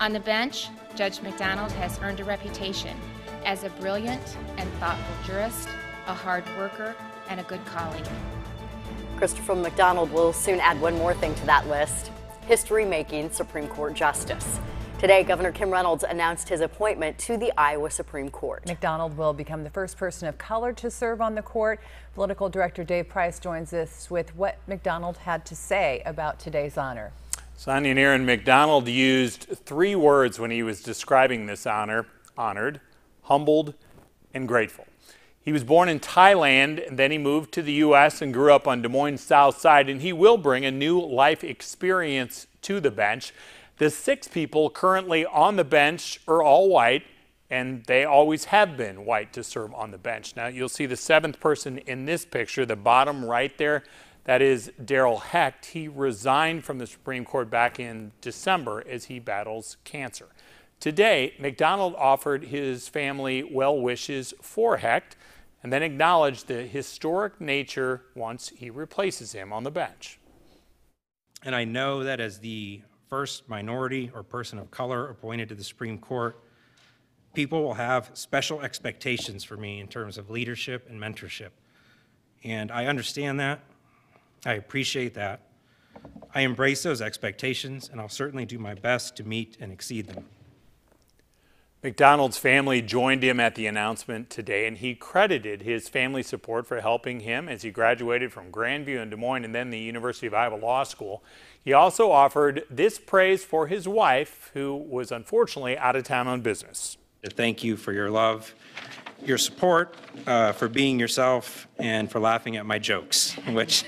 On the bench, Judge McDonald has earned a reputation as a brilliant and thoughtful jurist, a hard worker, and a good colleague. Christopher McDonald will soon add one more thing to that list history making Supreme Court Justice. Today, Governor Kim Reynolds announced his appointment to the Iowa Supreme Court. McDonald will become the first person of color to serve on the court. Political director Dave Price joins us with what McDonald had to say about today's honor. Sonia and Aaron McDonald used three words when he was describing this honor honored, humbled, and grateful. He was born in Thailand and then he moved to the U.S. and grew up on Des Moines' South Side, and he will bring a new life experience to the bench. The six people currently on the bench are all white, and they always have been white to serve on the bench. Now, you'll see the seventh person in this picture, the bottom right there. That is Daryl Hecht. He resigned from the Supreme Court back in December as he battles cancer. Today, McDonald offered his family well wishes for Hecht and then acknowledged the historic nature once he replaces him on the bench. And I know that as the first minority or person of color appointed to the Supreme Court, people will have special expectations for me in terms of leadership and mentorship. And I understand that. I appreciate that. I embrace those expectations, and I'll certainly do my best to meet and exceed them. McDonald's family joined him at the announcement today, and he credited his family support for helping him as he graduated from Grand View in Des Moines and then the University of Iowa Law School. He also offered this praise for his wife, who was unfortunately out of town on business. Thank you for your love, your support, uh, for being yourself, and for laughing at my jokes, which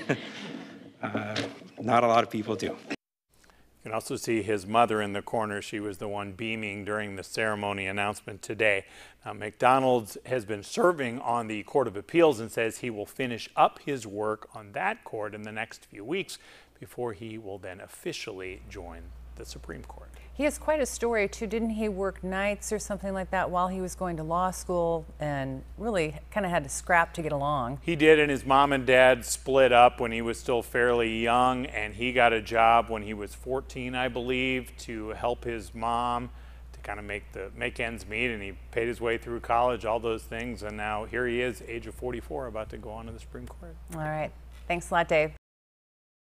uh, not a lot of people do. You can also see his mother in the corner. She was the one beaming during the ceremony announcement today. Now, McDonald's has been serving on the Court of Appeals and says he will finish up his work on that court in the next few weeks before he will then officially join the Supreme Court. He has quite a story too. Didn't he work nights or something like that while he was going to law school and really kind of had to scrap to get along? He did, and his mom and dad split up when he was still fairly young, and he got a job when he was 14, I believe, to help his mom to kind of make the make ends meet, and he paid his way through college, all those things, and now here he is, age of 44, about to go on to the Supreme Court. All right. Thanks a lot, Dave.